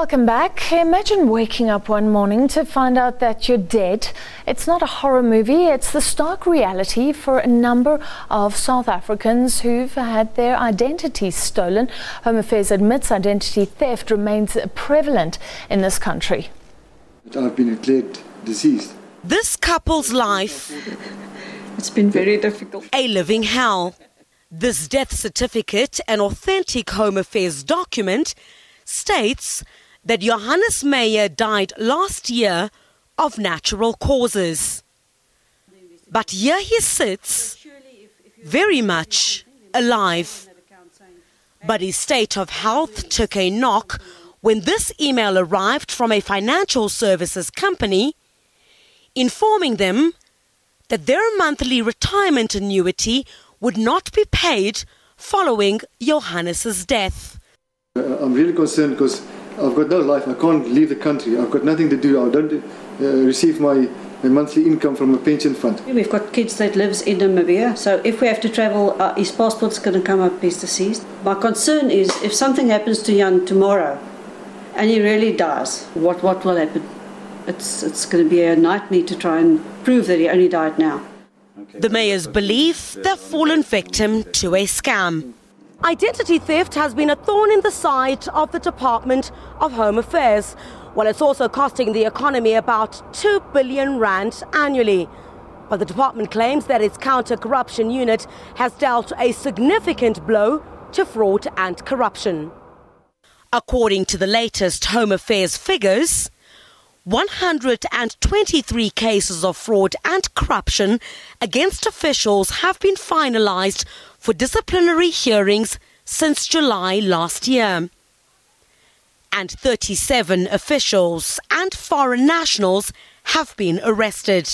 Welcome back. Imagine waking up one morning to find out that you're dead. It's not a horror movie, it's the stark reality for a number of South Africans who've had their identities stolen. Home Affairs admits identity theft remains prevalent in this country. I've been declared deceased. This couple's life, It's been very difficult. a living hell. This death certificate, an authentic Home Affairs document, states that Johannes Meyer died last year of natural causes. But here he sits, very much alive. But his state of health took a knock when this email arrived from a financial services company informing them that their monthly retirement annuity would not be paid following Johannes's death. Uh, I'm really concerned because I've got no life. I can't leave the country. I've got nothing to do. I don't uh, receive my, my monthly income from a pension fund. We've got kids that lives in Namibia, so if we have to travel, uh, his passport's going to come up, he's deceased. My concern is if something happens to Jan tomorrow and he really dies, what, what will happen? It's, it's going to be a nightmare to try and prove that he only died now. The Meyers believe they've fallen victim to a scam. Identity theft has been a thorn in the side of the Department of Home Affairs. Well, it's also costing the economy about 2 billion rand annually. But the department claims that its counter corruption unit has dealt a significant blow to fraud and corruption. According to the latest Home Affairs figures, 123 cases of fraud and corruption against officials have been finalized for disciplinary hearings since July last year. And 37 officials and foreign nationals have been arrested.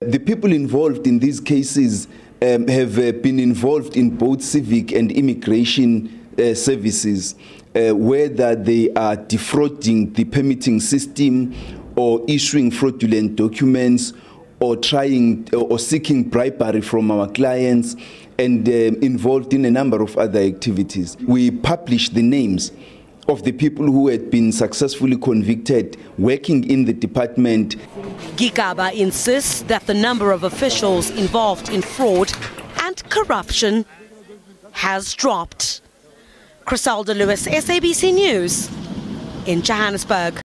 The people involved in these cases um, have uh, been involved in both civic and immigration uh, services, uh, whether they are defrauding the permitting system or issuing fraudulent documents or trying or seeking bribery from our clients and uh, involved in a number of other activities. We published the names of the people who had been successfully convicted working in the department. Gigaba insists that the number of officials involved in fraud and corruption has dropped. Chriselda Lewis, SABC News, in Johannesburg.